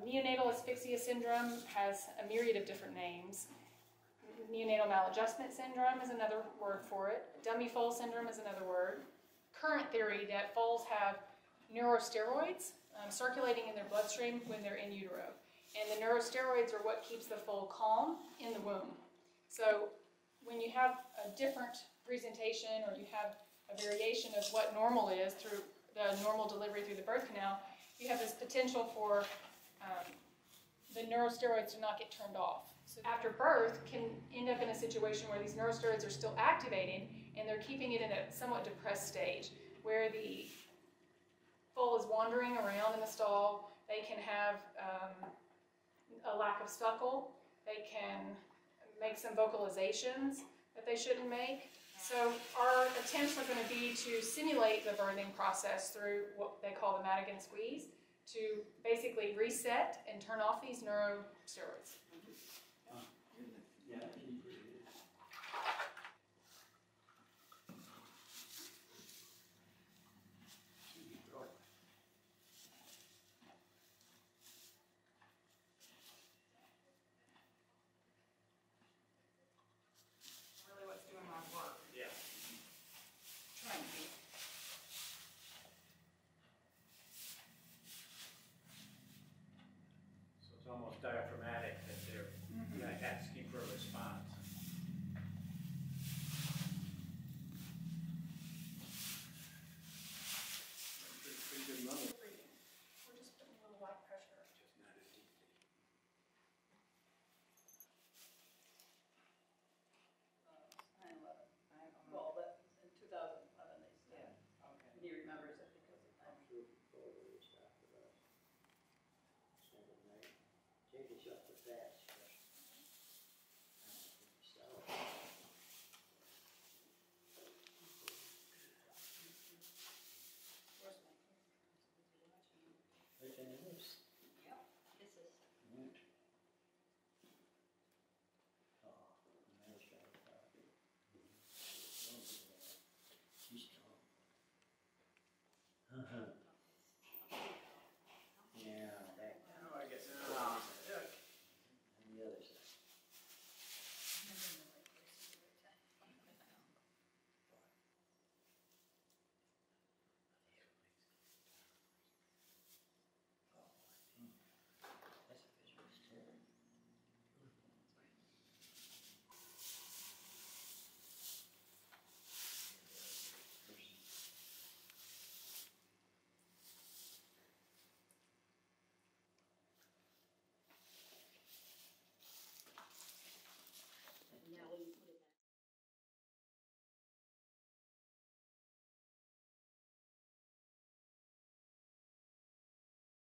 Neonatal asphyxia syndrome has a myriad of different names. Neonatal maladjustment syndrome is another word for it. Dummy foal syndrome is another word. Current theory that foals have neurosteroids um, circulating in their bloodstream when they're in utero. And the neurosteroids are what keeps the foal calm in the womb. So when you have a different presentation or you have a variation of what normal is through the normal delivery through the birth canal, you have this potential for um, the neurosteroids do not get turned off. So after birth can end up in a situation where these neurosteroids are still activating and they're keeping it in a somewhat depressed stage where the foal is wandering around in the stall. They can have um, a lack of suckle. They can make some vocalizations that they shouldn't make. So our attempts are going to be to simulate the birthing process through what they call the Madigan squeeze to basically reset and turn off these neurosteroids. Uh, yeah, can you put it in? really what's doing my work. Yeah. Trying to be. So it's almost diaphragmatic that they're mm-hmm. like asking for a response. than it is. Yep, this is, Right. Uh-huh.